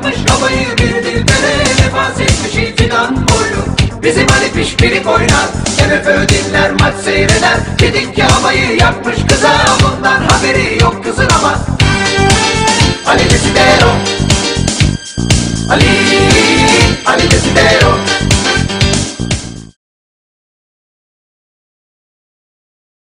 atmış Babayı bir dilbere defans etmiş iltidan boylu. Bizim Ali pişpirik oynar MFÖ dinler maç seyreder. Dedik ki havayı yakmış kıza Bundan haberi yok kızın ama. Ali Desidero Ali. Ali Desidero